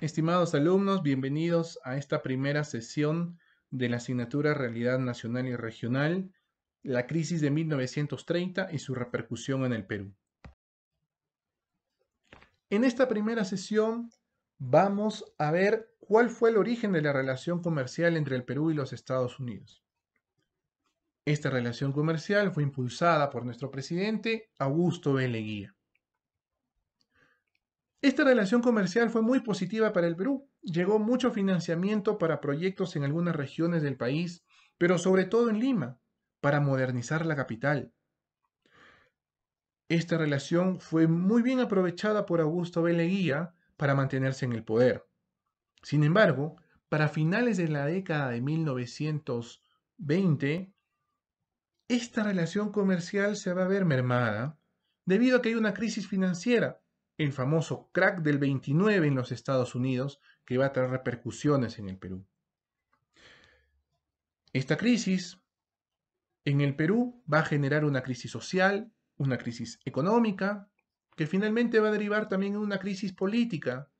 Estimados alumnos, bienvenidos a esta primera sesión de la asignatura Realidad Nacional y Regional, la crisis de 1930 y su repercusión en el Perú. En esta primera sesión vamos a ver cuál fue el origen de la relación comercial entre el Perú y los Estados Unidos. Esta relación comercial fue impulsada por nuestro presidente Augusto B. Leguía. Esta relación comercial fue muy positiva para el Perú. Llegó mucho financiamiento para proyectos en algunas regiones del país, pero sobre todo en Lima, para modernizar la capital. Esta relación fue muy bien aprovechada por Augusto B. Leguía para mantenerse en el poder. Sin embargo, para finales de la década de 1920, esta relación comercial se va a ver mermada debido a que hay una crisis financiera el famoso crack del 29 en los Estados Unidos, que va a traer repercusiones en el Perú. Esta crisis en el Perú va a generar una crisis social, una crisis económica, que finalmente va a derivar también en una crisis política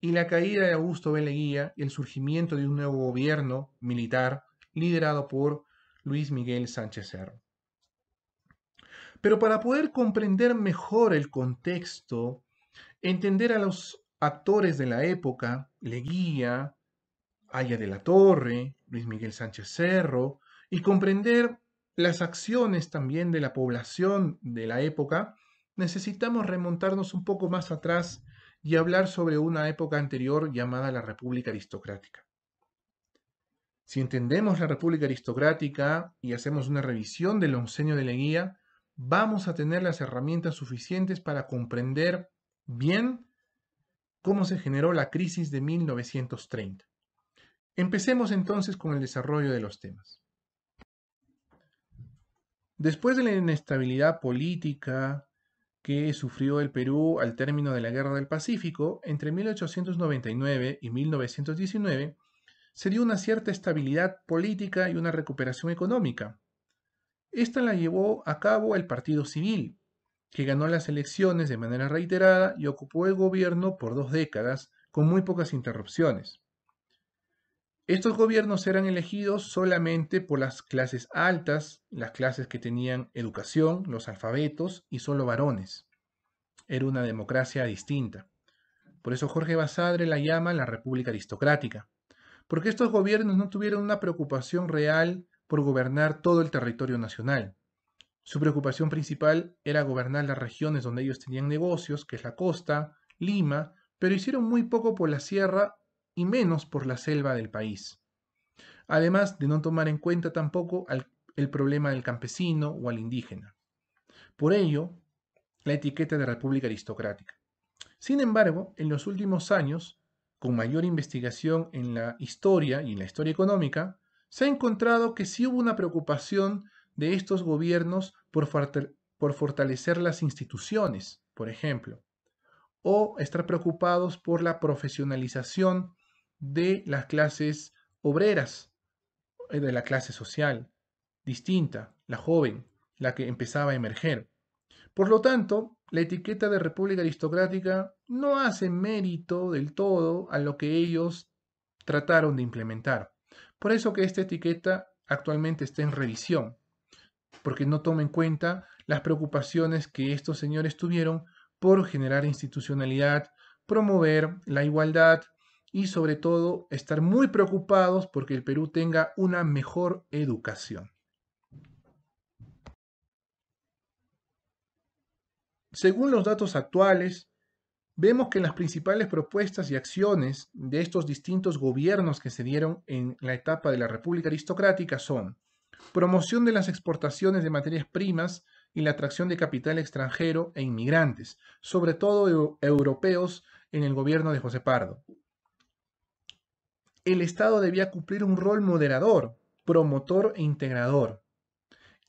y la caída de Augusto B. Leguía y el surgimiento de un nuevo gobierno militar liderado por Luis Miguel Sánchez Cerro. Pero para poder comprender mejor el contexto entender a los actores de la época, Leguía, Aya de la Torre, Luis Miguel Sánchez Cerro, y comprender las acciones también de la población de la época, necesitamos remontarnos un poco más atrás y hablar sobre una época anterior llamada la República Aristocrática. Si entendemos la República Aristocrática y hacemos una revisión del oncenio de Leguía, vamos a tener las herramientas suficientes para comprender bien cómo se generó la crisis de 1930. Empecemos entonces con el desarrollo de los temas. Después de la inestabilidad política que sufrió el Perú al término de la Guerra del Pacífico, entre 1899 y 1919, se dio una cierta estabilidad política y una recuperación económica. Esta la llevó a cabo el Partido Civil, que ganó las elecciones de manera reiterada y ocupó el gobierno por dos décadas con muy pocas interrupciones. Estos gobiernos eran elegidos solamente por las clases altas, las clases que tenían educación, los alfabetos y solo varones. Era una democracia distinta. Por eso Jorge Basadre la llama la República Aristocrática, porque estos gobiernos no tuvieron una preocupación real por gobernar todo el territorio nacional. Su preocupación principal era gobernar las regiones donde ellos tenían negocios, que es la costa, Lima, pero hicieron muy poco por la sierra y menos por la selva del país. Además de no tomar en cuenta tampoco el problema del campesino o al indígena. Por ello, la etiqueta de república aristocrática. Sin embargo, en los últimos años, con mayor investigación en la historia y en la historia económica, se ha encontrado que sí hubo una preocupación de estos gobiernos por, fortalecer las instituciones, por ejemplo, o estar preocupados por la profesionalización de las clases obreras, eh, de la clase social distinta, la joven, la que empezaba a emerger. Por lo tanto, la etiqueta de república aristocrática no hace mérito del todo a lo que ellos trataron de implementar. Por eso que esta etiqueta actualmente está en revisión porque no toma en cuenta las preocupaciones que estos señores tuvieron por generar institucionalidad, promover la igualdad y sobre todo estar muy preocupados porque el Perú tenga una mejor educación. Según los datos actuales, vemos que las principales propuestas y acciones de estos distintos gobiernos que se dieron en la etapa de la República Aristocrática son promoción de las exportaciones de materias primas y la atracción de capital extranjero e inmigrantes, sobre todo europeos en el gobierno de José Pardo. El Estado debía cumplir un rol moderador, promotor e integrador.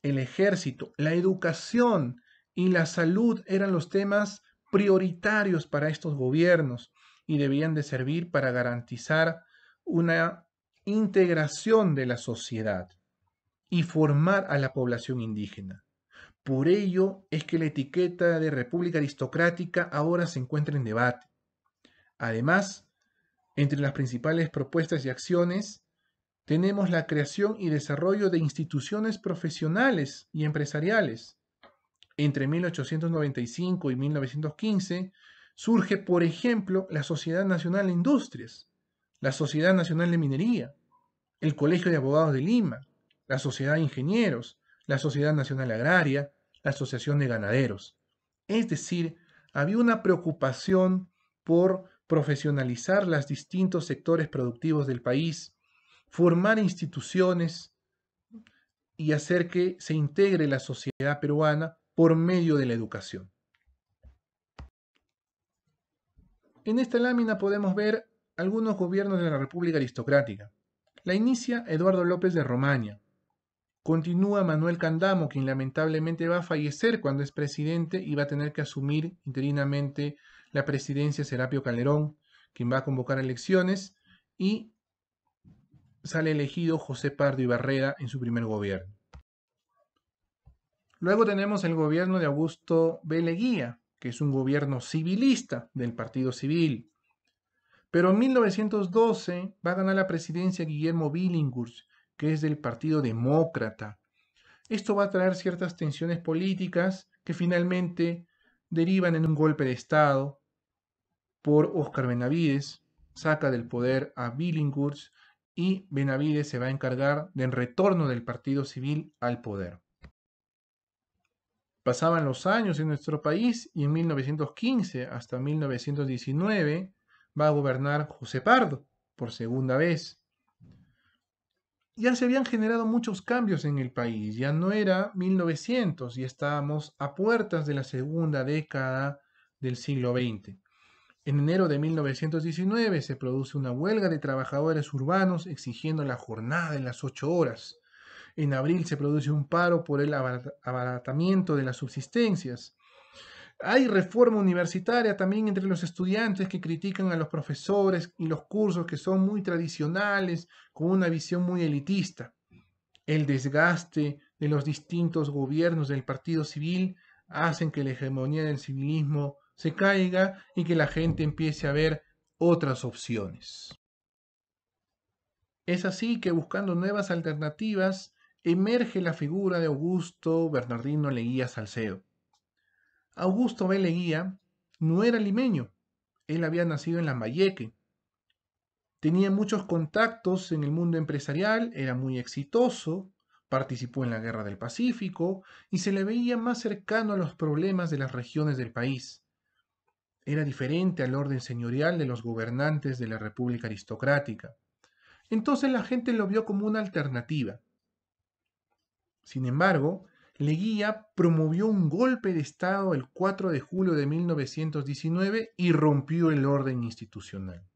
El ejército, la educación y la salud eran los temas prioritarios para estos gobiernos y debían de servir para garantizar una integración de la sociedad y formar a la población indígena. Por ello es que la etiqueta de república aristocrática ahora se encuentra en debate. Además, Entre las principales propuestas y acciones tenemos la creación y desarrollo de instituciones profesionales y empresariales. Entre 1895 y 1915 surge, por ejemplo, la Sociedad Nacional de Industrias, la Sociedad Nacional de Minería, el Colegio de Abogados de Lima, la Sociedad de Ingenieros, la Sociedad Nacional Agraria, la Asociación de Ganaderos. Es decir, había una preocupación por profesionalizar los distintos sectores productivos del país, formar instituciones y hacer que se integre la sociedad peruana por medio de la educación. En esta lámina podemos ver algunos gobiernos de la República Aristocrática. La inicia Eduardo López de Romaña. Continúa Manuel Candamo, quien lamentablemente va a fallecer cuando es presidente y va a tener que asumir interinamente la presidencia Serapio Calderón, quien va a convocar elecciones y sale elegido José Pardo Ibarreda en su primer gobierno. Luego tenemos el gobierno de Augusto B. Leguía, que es un gobierno civilista del Partido Civil. Pero en 1912 va a ganar la presidencia Guillermo Billinghurst, que es del Partido Demócrata. Esto va a traer ciertas tensiones políticas que finalmente derivan en un golpe de Estado por Oscar Benavides, saca del poder a Billinghurst y Benavides se va a encargar del retorno del Partido Civil al poder. Pasaban los años en nuestro país y en 1915 hasta 1919 va a gobernar José Pardo por segunda vez. Ya se habían generado muchos cambios en el país, ya no era 1900 y estábamos a puertas de la segunda década del siglo XX. En enero de 1919 se produce una huelga de trabajadores urbanos exigiendo la jornada de las ocho horas. En abril se produce un paro por el abaratamiento de las subsistencias. Hay reforma universitaria también entre los estudiantes que critican a los profesores y los cursos que son muy tradicionales, con una visión muy elitista. El desgaste de los distintos gobiernos del Partido Civil hacen que la hegemonía del civilismo se caiga y que la gente empiece a ver otras opciones. Es así que buscando nuevas alternativas emerge la figura de Augusto Bernardino Leguía Salcedo. Augusto B. Leguía no era limeño, él había nacido en Lambayeque. Tenía muchos contactos en el mundo empresarial, era muy exitoso, participó en la Guerra del Pacífico y se le veía más cercano a los problemas de las regiones del país era diferente al orden señorial de los gobernantes de la República aristocrática. Entonces la gente lo vio como una alternativa. Sin embargo, Leguía promovió un golpe de Estado el 4 de julio de 1919 y rompió el orden institucional.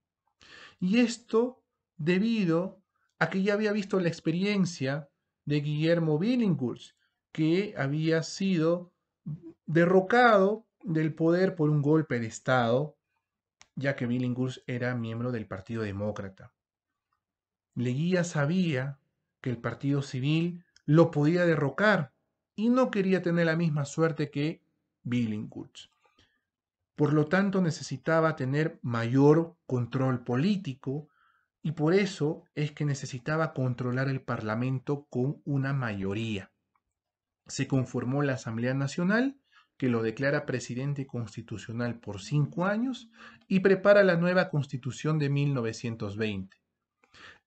Y esto debido a que ya había visto la experiencia de Guillermo Billinghurst, que había sido derrocado del poder por un golpe de Estado, ya que Billinghurst era miembro del Partido Demócrata. Leguía sabía que el Partido Civil lo podía derrocar y no quería tener la misma suerte que Billinghurst. Por lo tanto, necesitaba tener mayor control político y por eso es que necesitaba controlar el Parlamento con una mayoría. Se conformó la Asamblea Nacional que lo declara presidente constitucional por cinco años y prepara la nueva constitución de 1920.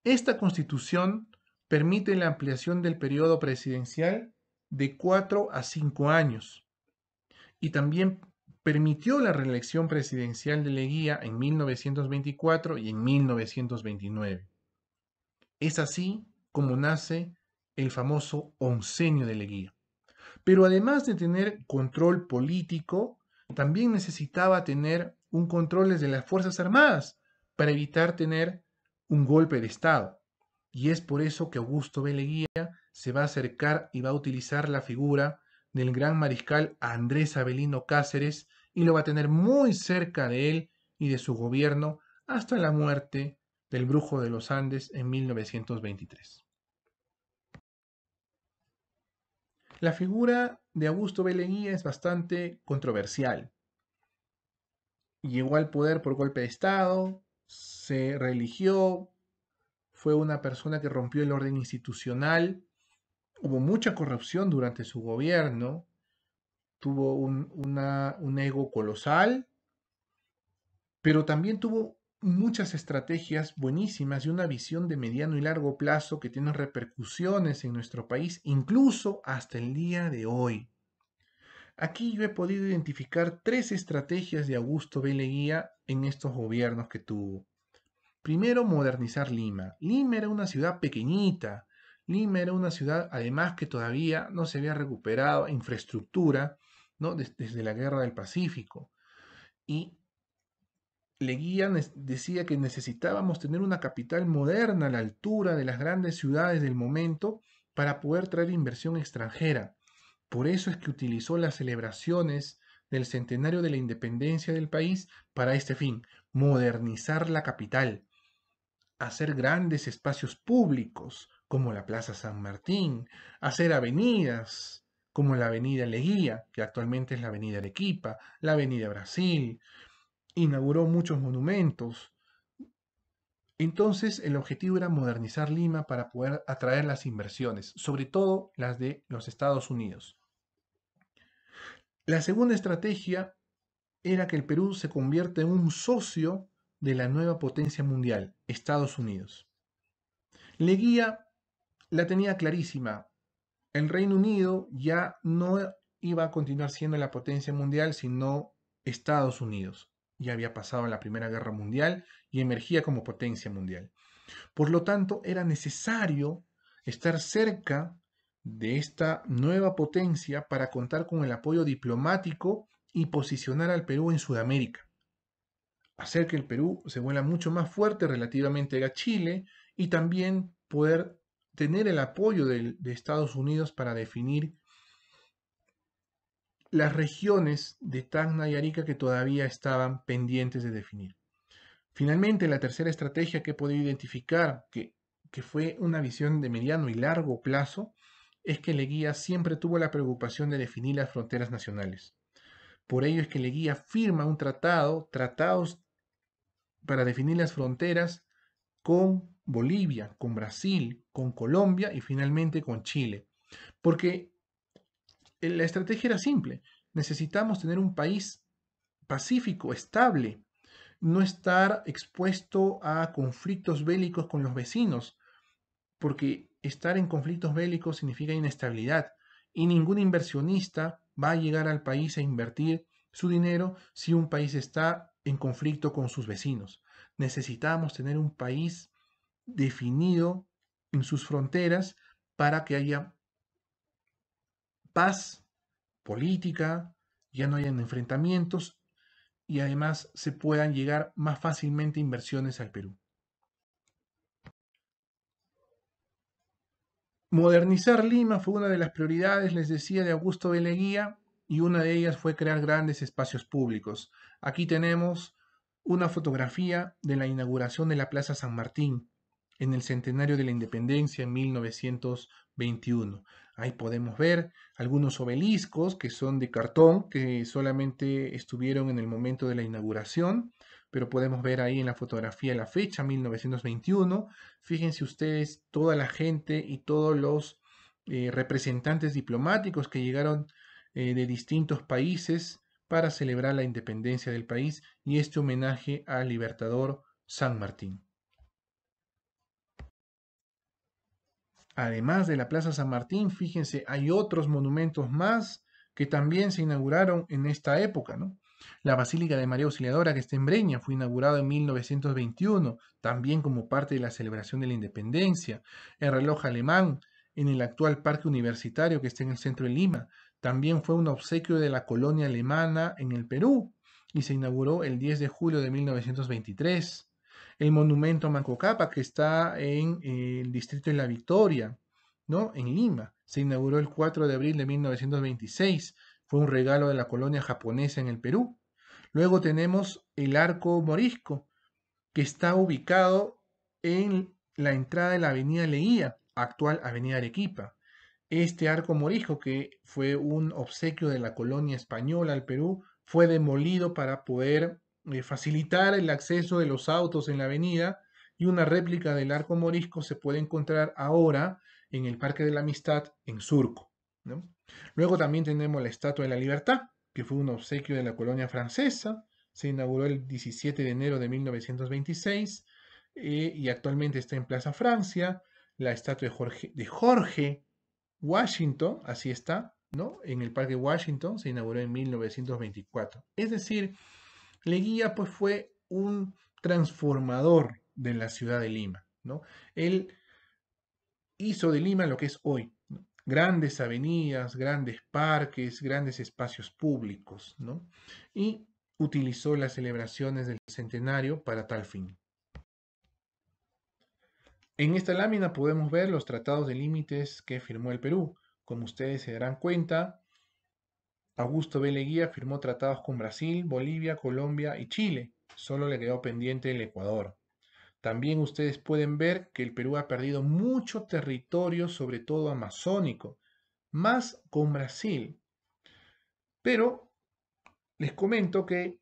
Esta constitución permite la ampliación del periodo presidencial de cuatro a cinco años y también permitió la reelección presidencial de Leguía en 1924 y en 1929. Es así como nace el famoso oncenio de Leguía. Pero además de tener control político, también necesitaba tener un control desde las Fuerzas Armadas para evitar tener un golpe de Estado. Y es por eso que Augusto B. Leguía se va a acercar y va a utilizar la figura del gran mariscal Andrés Avelino Cáceres y lo va a tener muy cerca de él y de su gobierno hasta la muerte del brujo de los Andes en 1923. La figura de Augusto B. Es bastante controversial. Llegó al poder por golpe de Estado, se religió, fue una persona que rompió el orden institucional, hubo mucha corrupción durante su gobierno, tuvo un, un ego colosal, pero también tuvo muchas estrategias buenísimas y una visión de mediano y largo plazo que tienen repercusiones en nuestro país, incluso hasta el día de hoy. Aquí yo he podido identificar tres estrategias de Augusto B. Leguía en estos gobiernos que tuvo. Primero, modernizar Lima. Lima era una ciudad pequeñita. Lima era una ciudad, además, que todavía no se había recuperado infraestructura ¿no? desde la Guerra del Pacífico. Y Leguía decía que necesitábamos tener una capital moderna a la altura de las grandes ciudades del momento para poder traer inversión extranjera. Por eso es que utilizó las celebraciones del centenario de la independencia del país para este fin, modernizar la capital, hacer grandes espacios públicos como la Plaza San Martín, hacer avenidas como la Avenida Leguía, que actualmente es la Avenida Arequipa, la Avenida Brasil, inauguró muchos monumentos. Entonces el objetivo era modernizar Lima para poder atraer las inversiones, sobre todo las de los Estados Unidos. La segunda estrategia era que el Perú se convierta en un socio de la nueva potencia mundial, Estados Unidos. Leguía la tenía clarísima. El Reino Unido ya no iba a continuar siendo la potencia mundial, sino Estados Unidos ya había pasado la Primera Guerra Mundial y emergía como potencia mundial. Por lo tanto, era necesario estar cerca de esta nueva potencia para contar con el apoyo diplomático y posicionar al Perú en Sudamérica. Hacer que el Perú se vuelva mucho más fuerte relativamente a Chile y también poder tener el apoyo de, Estados Unidos para definir las regiones de Tacna y Arica que todavía estaban pendientes de definir. Finalmente, la tercera estrategia que he podido identificar, que, que fue una visión de mediano y largo plazo, es que Leguía siempre tuvo la preocupación de definir las fronteras nacionales. Por ello es que Leguía firma un tratado, tratados para definir las fronteras con Bolivia, con Brasil, con Colombia y finalmente con Chile. Porque la estrategia era simple. Necesitamos tener un país pacífico, estable, no estar expuesto a conflictos bélicos con los vecinos, porque estar en conflictos bélicos significa inestabilidad y ningún inversionista va a llegar al país a invertir su dinero si un país está en conflicto con sus vecinos. Necesitamos tener un país definido en sus fronteras para que haya paz política, ya no hayan enfrentamientos y además se puedan llegar más fácilmente inversiones al Perú. Modernizar Lima fue una de las prioridades, les decía, de Augusto Beleguía y una de ellas fue crear grandes espacios públicos. Aquí tenemos una fotografía de la inauguración de la Plaza San Martín en el centenario de la independencia en 1921. Ahí podemos ver algunos obeliscos que son de cartón, que solamente estuvieron en el momento de la inauguración, pero podemos ver ahí en la fotografía la fecha, 1921. Fíjense ustedes toda la gente y todos los eh, representantes diplomáticos que llegaron eh, de distintos países para celebrar la independencia del país y este homenaje al libertador San Martín. Además de la Plaza San Martín, fíjense, hay otros monumentos más que también se inauguraron en esta época, ¿no? La Basílica de María Auxiliadora, que está en Breña, fue inaugurada en 1921, también como parte de la celebración de la independencia. El reloj alemán, en el actual Parque Universitario, que está en el centro de Lima, también fue un obsequio de la colonia alemana en el Perú y se inauguró el 10 de julio de 1923 el monumento a Mancocapa, que está en el distrito de La Victoria, ¿no? En Lima. Se inauguró el 4 de abril de 1926. Fue un regalo de la colonia japonesa en el Perú. Luego tenemos el arco morisco, que está ubicado en la entrada de la avenida Leía, actual avenida Arequipa. Este arco morisco, que fue un obsequio de la colonia española al Perú, fue demolido para poder eh, facilitar el acceso de los autos en la avenida y una réplica del arco morisco se puede encontrar ahora en el Parque de la Amistad en Surco. Luego también tenemos la Estatua de la Libertad, que fue un obsequio de la colonia francesa, se inauguró el 17 de enero de 1926 eh, y actualmente está en Plaza Francia, la estatua de Jorge, de Jorge Washington, así está, ¿no? En el Parque Washington se inauguró en 1924. Es decir, Leguía pues fue un transformador de la ciudad de Lima, ¿no? Él hizo de Lima lo que es hoy, grandes avenidas, grandes parques, grandes espacios públicos, ¿no? Y utilizó las celebraciones del centenario para tal fin. En esta lámina podemos ver los tratados de límites que firmó el Perú. Como ustedes se darán cuenta, Augusto B. Leguía firmó tratados con Brasil, Bolivia, Colombia y Chile. Solo le quedó pendiente el Ecuador. También ustedes pueden ver que el Perú ha perdido mucho territorio, sobre todo amazónico, más con Brasil. Pero les comento que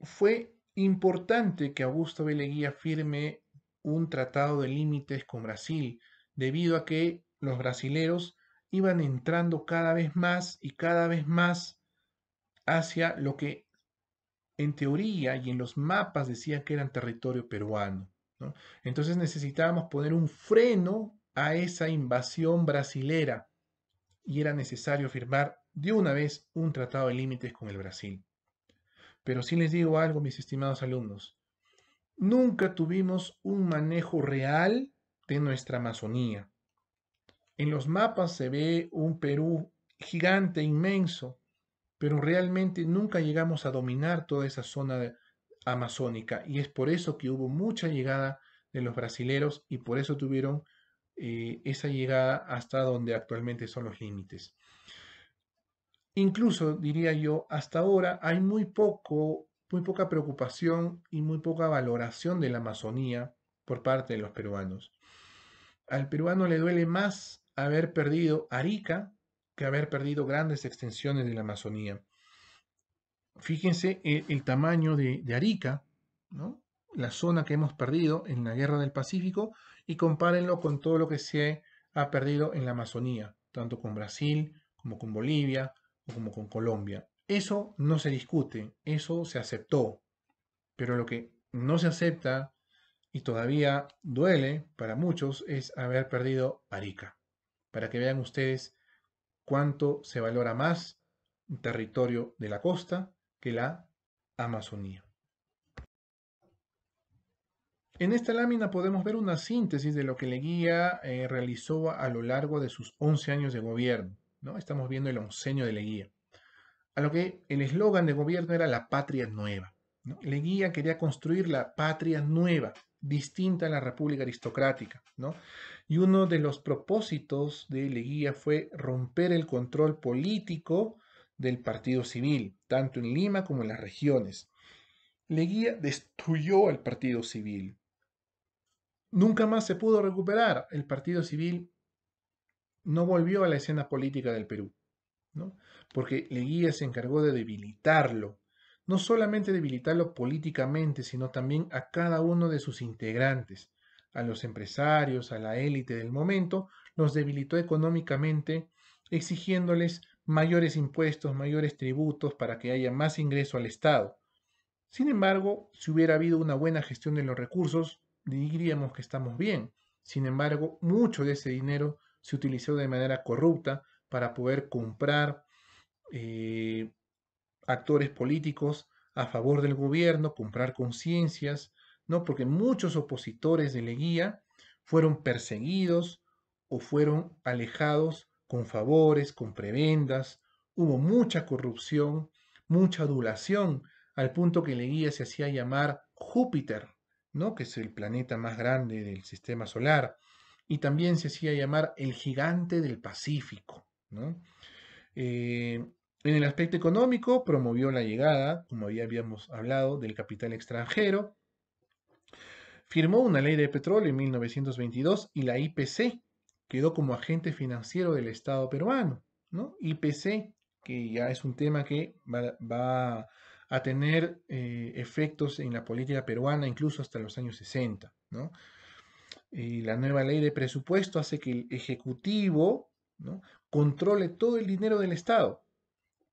fue importante que Augusto B. Leguía firme un tratado de límites con Brasil, debido a que los brasileros iban entrando cada vez más y cada vez más hacia lo que en teoría y en los mapas decía que eran territorio peruano. Entonces necesitábamos poner un freno a esa invasión brasilera y era necesario firmar de una vez un tratado de límites con el Brasil. Pero sí les digo algo, mis estimados alumnos, nunca tuvimos un manejo real de nuestra Amazonía. En los mapas se ve un Perú gigante, inmenso, pero realmente nunca llegamos a dominar toda esa zona amazónica y es por eso que hubo mucha llegada de los brasileros y por eso tuvieron eh, esa llegada hasta donde actualmente son los límites. Incluso, diría yo, hasta ahora hay muy poco, muy poca preocupación y muy poca valoración de la Amazonía por parte de los peruanos. Al peruano le duele más haber perdido Arica que haber perdido grandes extensiones de la Amazonía. Fíjense el, tamaño de, Arica, ¿no? la zona que hemos perdido en la Guerra del Pacífico, y compárenlo con todo lo que se ha perdido en la Amazonía, tanto con Brasil como con Bolivia o como con Colombia. Eso no se discute, eso se aceptó, pero lo que no se acepta y todavía duele para muchos es haber perdido Arica. Para que vean ustedes cuánto se valora más un territorio de la costa que la Amazonía. En esta lámina podemos ver una síntesis de lo que Leguía eh, realizó a lo largo de sus 11 años de gobierno. ¿no? Estamos viendo el oncenio de Leguía. A lo que el eslogan de gobierno era la patria nueva. Leguía quería construir la patria nueva, distinta a la república aristocrática. ¿no? y uno de los propósitos de Leguía fue romper el control político del partido civil, tanto en Lima como en las regiones. Leguía destruyó al partido civil. Nunca más se pudo recuperar. El partido civil no volvió a la escena política del Perú, ¿no? porque Leguía se encargó de debilitarlo, no solamente debilitarlo políticamente, sino también a cada uno de sus integrantes a los empresarios, a la élite del momento, los debilitó económicamente, exigiéndoles mayores impuestos, mayores tributos para que haya más ingreso al Estado. Sin embargo, si hubiera habido una buena gestión de los recursos, diríamos que estamos bien. Sin embargo, mucho de ese dinero se utilizó de manera corrupta para poder comprar eh, actores políticos a favor del gobierno, comprar conciencias, ¿no? Porque muchos opositores de Leguía fueron perseguidos o fueron alejados con favores, con prebendas, hubo mucha corrupción, mucha adulación, al punto que Leguía se hacía llamar Júpiter, ¿no? que es el planeta más grande del sistema solar, y también se hacía llamar el gigante del Pacífico. Eh, en el aspecto económico, promovió la llegada, como ya habíamos hablado, del capital extranjero, Firmó una ley de petróleo en 1922 y la IPC quedó como agente financiero del Estado peruano. ¿no? IPC, que ya es un tema que va, a tener eh, efectos en la política peruana incluso hasta los años 60. Y la nueva ley de presupuesto hace que el Ejecutivo controle todo el dinero del Estado.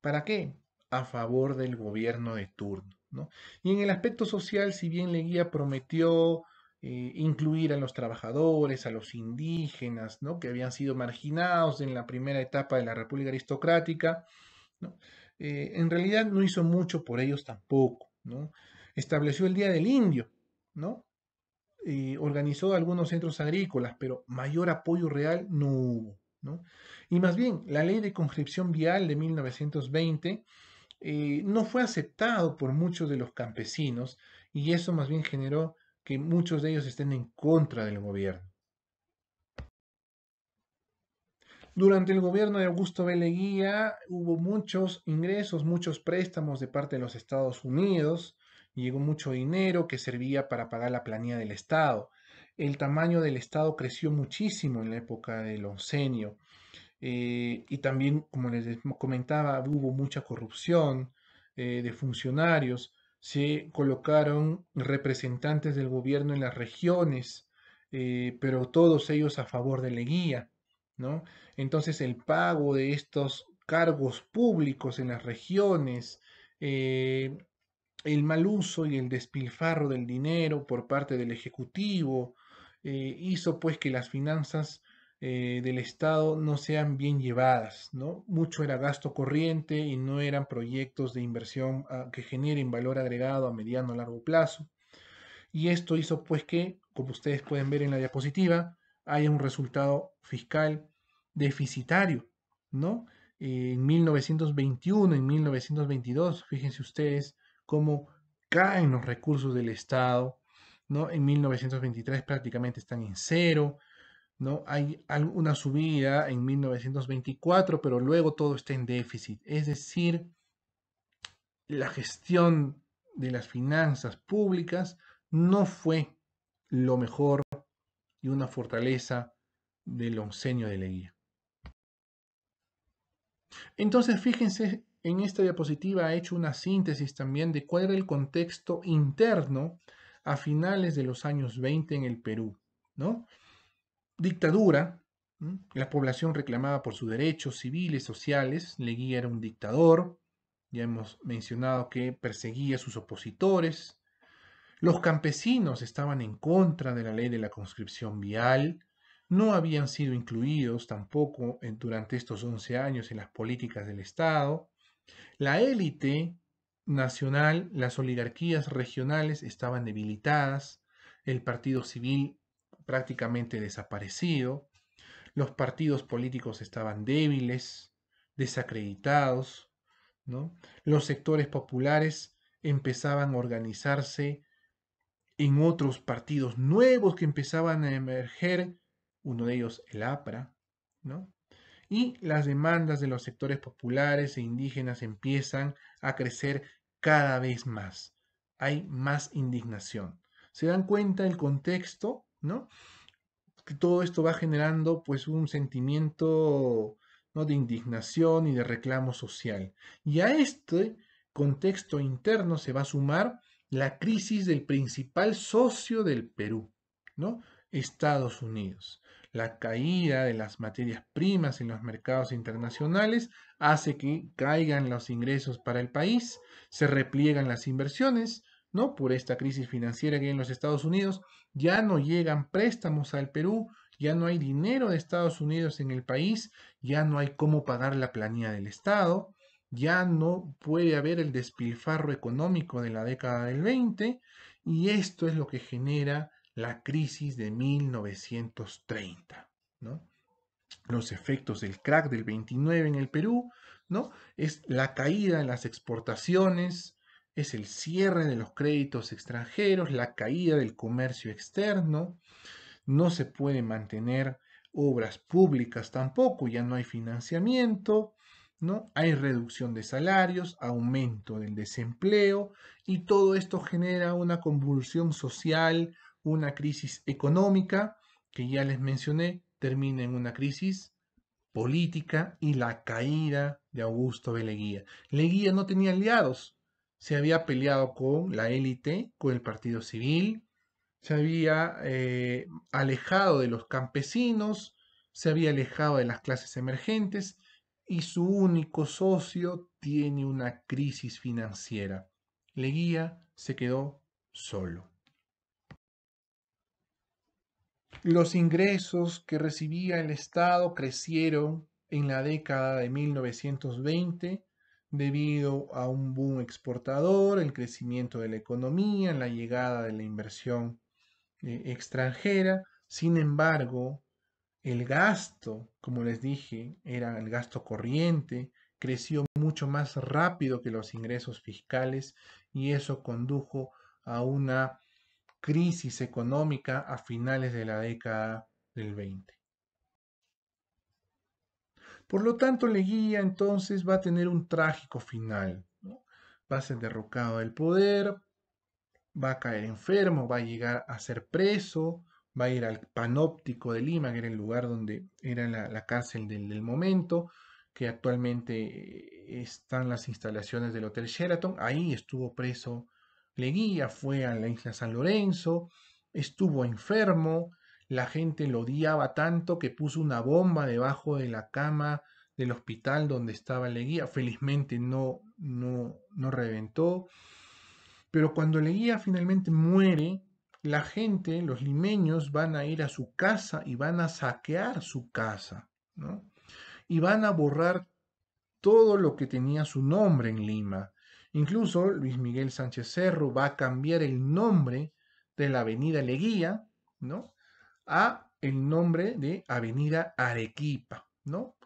¿Para qué? A favor del gobierno de turno. Y en el aspecto social, si bien Leguía prometió eh, incluir a los trabajadores, a los indígenas, ¿no? que habían sido marginados en la primera etapa de la República Aristocrática, eh, en realidad no hizo mucho por ellos tampoco. ¿no? Estableció el Día del Indio, ¿no? organizó algunos centros agrícolas, pero mayor apoyo real no hubo. Y más bien, la ley de conscripción vial de 1920 eh, no fue aceptado por muchos de los campesinos y eso más bien generó que muchos de ellos estén en contra del gobierno. Durante el gobierno de Augusto B. Leguía hubo muchos ingresos, muchos préstamos de parte de los Estados Unidos, llegó mucho dinero que servía para pagar la planilla del Estado. El tamaño del Estado creció muchísimo en la época del oncenio. Eh, y también, como les comentaba, hubo mucha corrupción eh, de funcionarios. Se colocaron representantes del gobierno en las regiones, eh, pero todos ellos a favor de Leguía. ¿no? Entonces el pago de estos cargos públicos en las regiones, el mal uso y el despilfarro del dinero por parte del Ejecutivo, eh, hizo pues que las finanzas eh, del Estado no sean bien llevadas, ¿no? Mucho era gasto corriente y no eran proyectos de inversión ah, que generen valor agregado a mediano o largo plazo. Y esto hizo pues que, como ustedes pueden ver en la diapositiva, haya un resultado fiscal deficitario, ¿no? En 1921, en 1922, fíjense ustedes cómo caen los recursos del Estado, ¿no? En 1923 prácticamente están en cero, ¿no? Hay una subida en 1924, pero luego todo está en déficit. Es decir, la gestión de las finanzas públicas no fue lo mejor y una fortaleza del oncenio de Leguía. Entonces, fíjense, en esta diapositiva he hecho una síntesis también de cuál era el contexto interno a finales de los años 20 en el Perú, ¿no? Dictadura, la población reclamaba por sus derechos civiles, sociales, Leguía era un dictador, ya hemos mencionado que perseguía a sus opositores, los campesinos estaban en contra de la ley de la conscripción vial, no habían sido incluidos tampoco durante estos 11 años en las políticas del Estado. La élite nacional, las oligarquías regionales estaban debilitadas, el partido civil prácticamente desaparecido, los partidos políticos estaban débiles, desacreditados, ¿no? los sectores populares empezaban a organizarse en otros partidos nuevos que empezaban a emerger, uno de ellos el APRA, ¿no? Y las demandas de los sectores populares e indígenas empiezan a crecer cada vez más. Hay más indignación. ¿Se dan cuenta el contexto, ¿no? Que todo esto va generando pues un sentimiento ¿no? de indignación y de reclamo social. Y a este contexto interno se va a sumar la crisis del principal socio del Perú, ¿no? Estados Unidos. La caída de las materias primas en los mercados internacionales hace que caigan los ingresos para el país, se repliegan las inversiones, ¿no? Por esta crisis financiera que hay en los Estados Unidos, ya no llegan préstamos al Perú, ya no hay dinero de Estados Unidos en el país, ya no hay cómo pagar la planilla del Estado, ya no puede haber el despilfarro económico de la década del 20 y esto es lo que genera la crisis de 1930, ¿no? Los efectos del crack del 29 en el Perú, ¿no? Es la caída en las exportaciones, es el cierre de los créditos extranjeros, la caída del comercio externo, no se puede mantener obras públicas tampoco, ya no hay financiamiento, ¿no? Hay reducción de salarios, aumento del desempleo y todo esto genera una convulsión social, una crisis económica que ya les mencioné, termina en una crisis política y la caída de Augusto B. Leguía. Leguía no tenía aliados, se había peleado con la élite, con el partido civil, se había eh, alejado de los campesinos, se había alejado de las clases emergentes y su único socio tiene una crisis financiera. Leguía se quedó solo. Los ingresos que recibía el Estado crecieron en la década de 1920 debido a un boom exportador, el crecimiento de la economía, la llegada de la inversión eh, extranjera. Sin embargo, el gasto, como les dije, era el gasto corriente, creció mucho más rápido que los ingresos fiscales y eso condujo a una crisis económica a finales de la década del 20. Por lo tanto, Leguía entonces va a tener un trágico final. Va a ser derrocado del poder, va a caer enfermo, va a llegar a ser preso, va a ir al Panóptico de Lima, que era el lugar donde era la, cárcel del, momento, que actualmente eh, están las instalaciones del Hotel Sheraton. Ahí estuvo preso Leguía, fue a la isla San Lorenzo, estuvo enfermo, la gente lo odiaba tanto que puso una bomba debajo de la cama del hospital donde estaba Leguía. Felizmente no, no, no reventó. Pero cuando Leguía finalmente muere, la gente, los limeños, van a ir a su casa y van a saquear su casa, ¿no? Y van a borrar todo lo que tenía su nombre en Lima. Incluso Luis Miguel Sánchez Cerro va a cambiar el nombre de la avenida Leguía, ¿no? A el nombre de Avenida Arequipa, ¿no?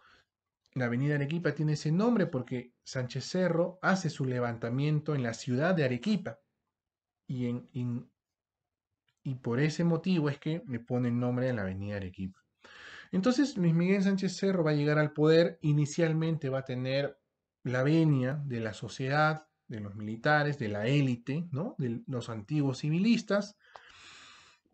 La avenida Arequipa tiene ese nombre porque Sánchez Cerro hace su levantamiento en la ciudad de Arequipa. Y por ese motivo es que le pone el nombre a la avenida Arequipa. Entonces Luis Miguel Sánchez Cerro va a llegar al poder, inicialmente va a tener la venia de la sociedad, de los militares, de la élite, ¿no? de los antiguos civilistas,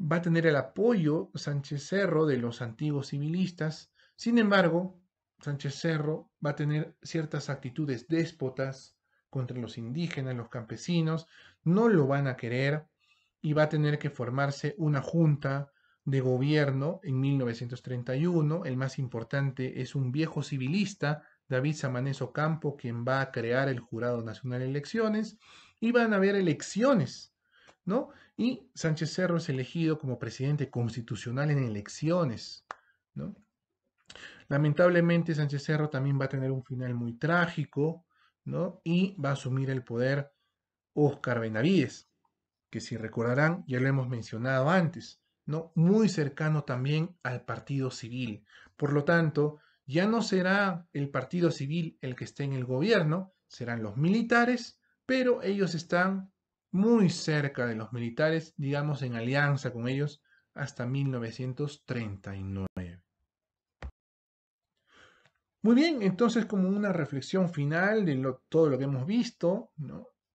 va a tener el apoyo Sánchez Cerro de los antiguos civilistas, sin embargo, Sánchez Cerro va a tener ciertas actitudes déspotas contra los indígenas, los campesinos, no lo van a querer, y va a tener que formarse una junta de gobierno en 1931. El más importante es un viejo civilista, David Samaneso Campo, quien va a crear el Jurado Nacional de Elecciones y van a haber elecciones, ¿no? Y Sánchez Cerro es elegido como presidente constitucional en elecciones, ¿no? Lamentablemente Sánchez Cerro también va a tener un final muy trágico, ¿no? Y va a asumir el poder Óscar Benavides que si recordarán, ya lo hemos mencionado antes, ¿no? Muy cercano también al partido civil. Por lo tanto, ya no será el partido civil el que esté en el gobierno, serán los militares, pero ellos están muy cerca de los militares, digamos en alianza con ellos, hasta 1939. Muy bien, entonces como una reflexión final de todo lo que hemos visto.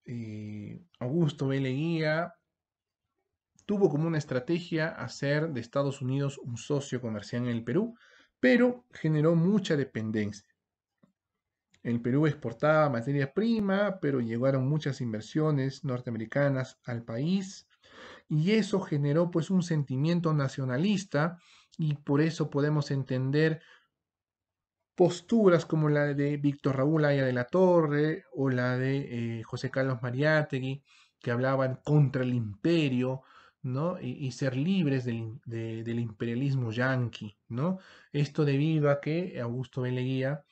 Eh, Augusto B. Leguía tuvo como una estrategia hacer de Estados Unidos un socio comercial en el Perú, pero generó mucha dependencia. El Perú exportaba materia prima, pero llegaron muchas inversiones norteamericanas al país y eso generó pues un sentimiento nacionalista y por eso podemos entender posturas como la de Víctor Raúl Aya de la Torre o la de eh, José Carlos Mariátegui, que hablaban contra el imperio, ¿no? Y, ser libres del, imperialismo yanqui, ¿no? Esto debido a que Augusto B. Leguía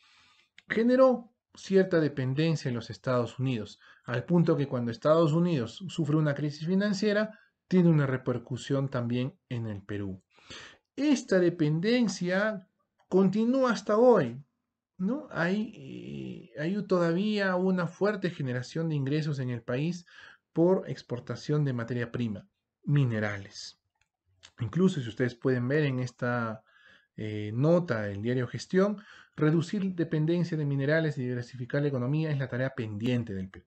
generó cierta dependencia en los Estados Unidos, al punto que cuando Estados Unidos sufre una crisis financiera, tiene una repercusión también en el Perú. Esta dependencia continúa hasta hoy. ¿no? Hay, eh, hay todavía una fuerte generación de ingresos en el país por exportación de materia prima, minerales. Incluso si ustedes pueden ver en esta eh, nota del diario Gestión, reducir dependencia de minerales y diversificar la economía es la tarea pendiente del Perú.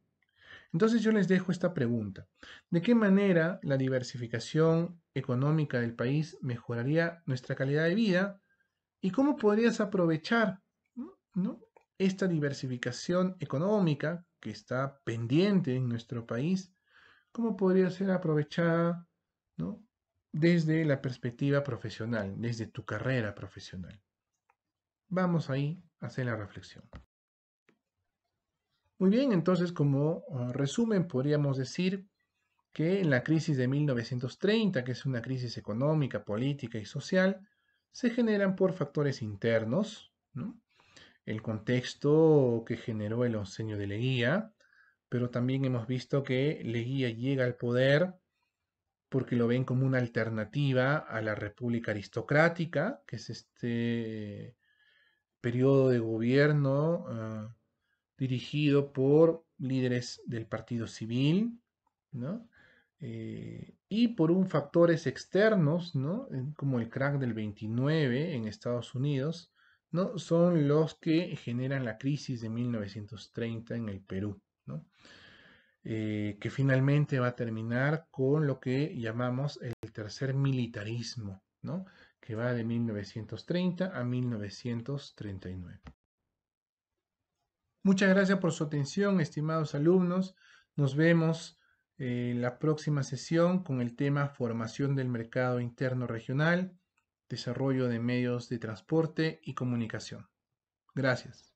Entonces yo les dejo esta pregunta. ¿De qué manera la diversificación económica del país mejoraría nuestra calidad de vida ¿Y cómo podrías aprovechar esta diversificación económica que está pendiente en nuestro país, cómo podría ser aprovechada ¿no? desde la perspectiva profesional, desde tu carrera profesional. Vamos ahí a hacer la reflexión. Muy bien, entonces como uh, resumen podríamos decir que en la crisis de 1930, que es una crisis económica, política y social, se generan por factores internos, el contexto que generó el onceño de Leguía, pero también hemos visto que Leguía llega al poder porque lo ven como una alternativa a la república aristocrática, que es este periodo de gobierno ah, dirigido por líderes del partido civil, ¿no? Eh, y por un factores externos, ¿no? como el crack del 29 en Estados Unidos, ¿no? son los que generan la crisis de 1930 en el Perú, Eh, que finalmente va a terminar con lo que llamamos el tercer militarismo, ¿no? que va de 1930 a 1939. Muchas gracias por su atención, estimados alumnos. Nos vemos en la próxima sesión con el tema Formación del Mercado Interno Regional, Desarrollo de Medios de Transporte y Comunicación. Gracias.